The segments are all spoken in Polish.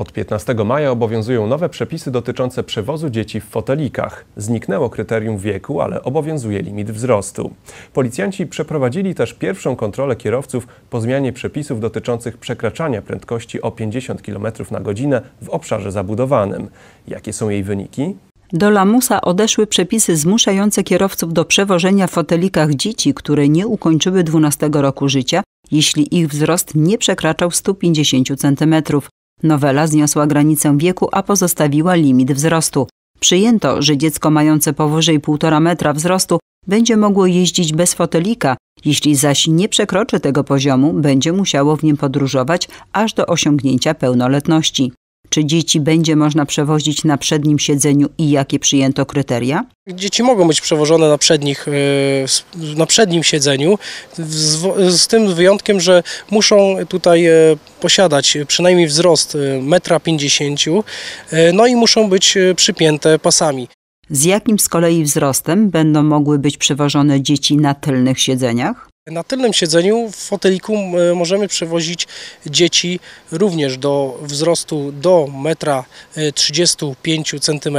Od 15 maja obowiązują nowe przepisy dotyczące przewozu dzieci w fotelikach. Zniknęło kryterium wieku, ale obowiązuje limit wzrostu. Policjanci przeprowadzili też pierwszą kontrolę kierowców po zmianie przepisów dotyczących przekraczania prędkości o 50 km na godzinę w obszarze zabudowanym. Jakie są jej wyniki? Do lamusa odeszły przepisy zmuszające kierowców do przewożenia w fotelikach dzieci, które nie ukończyły 12 roku życia, jeśli ich wzrost nie przekraczał 150 cm. Nowela zniosła granicę wieku, a pozostawiła limit wzrostu. Przyjęto, że dziecko mające powyżej 1,5 metra wzrostu będzie mogło jeździć bez fotelika, jeśli zaś nie przekroczy tego poziomu, będzie musiało w nim podróżować aż do osiągnięcia pełnoletności. Czy dzieci będzie można przewozić na przednim siedzeniu i jakie przyjęto kryteria? Dzieci mogą być przewożone na, przednich, e, na przednim siedzeniu, z, z tym wyjątkiem, że muszą tutaj e, posiadać przynajmniej wzrost 1,50 m, no i muszą być e, przypięte pasami. Z jakim z kolei wzrostem będą mogły być przewożone dzieci na tylnych siedzeniach? Na tylnym siedzeniu w foteliku e, możemy przewozić dzieci również do wzrostu do 1,35 cm.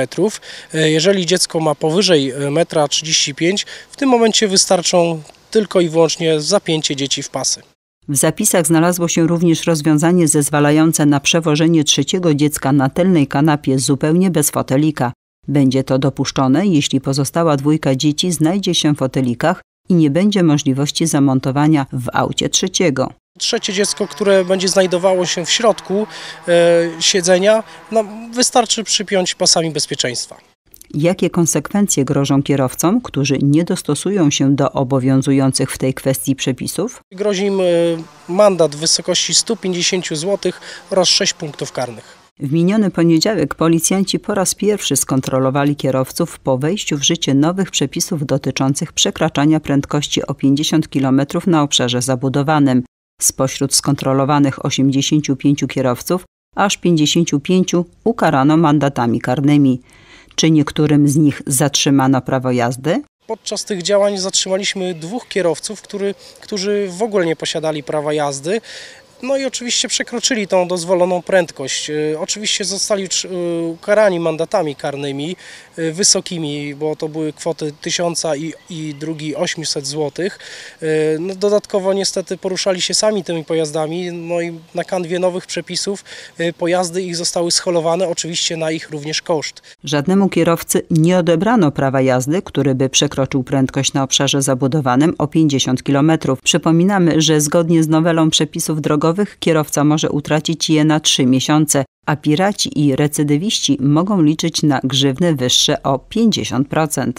Jeżeli dziecko ma powyżej 1,35 m, w tym momencie wystarczą tylko i wyłącznie zapięcie dzieci w pasy. W zapisach znalazło się również rozwiązanie zezwalające na przewożenie trzeciego dziecka na tylnej kanapie zupełnie bez fotelika. Będzie to dopuszczone, jeśli pozostała dwójka dzieci znajdzie się w fotelikach i nie będzie możliwości zamontowania w aucie trzeciego. Trzecie dziecko, które będzie znajdowało się w środku e, siedzenia, no, wystarczy przypiąć pasami bezpieczeństwa. Jakie konsekwencje grożą kierowcom, którzy nie dostosują się do obowiązujących w tej kwestii przepisów? Grozi im e, mandat w wysokości 150 zł oraz 6 punktów karnych. W miniony poniedziałek policjanci po raz pierwszy skontrolowali kierowców po wejściu w życie nowych przepisów dotyczących przekraczania prędkości o 50 km na obszarze zabudowanym. Spośród skontrolowanych 85 kierowców aż 55 ukarano mandatami karnymi. Czy niektórym z nich zatrzymano prawo jazdy? Podczas tych działań zatrzymaliśmy dwóch kierowców, który, którzy w ogóle nie posiadali prawa jazdy. No i oczywiście przekroczyli tą dozwoloną prędkość. Y, oczywiście zostali y, ukarani mandatami karnymi y, wysokimi, bo to były kwoty 1000 i, i drugi 800 zł. No dodatkowo niestety poruszali się sami tymi pojazdami, no i na kanwie nowych przepisów pojazdy ich zostały scholowane, oczywiście na ich również koszt. Żadnemu kierowcy nie odebrano prawa jazdy, który by przekroczył prędkość na obszarze zabudowanym o 50 km. Przypominamy, że zgodnie z nowelą przepisów drogowych kierowca może utracić je na 3 miesiące, a piraci i recydywiści mogą liczyć na grzywny wyższe o 50%.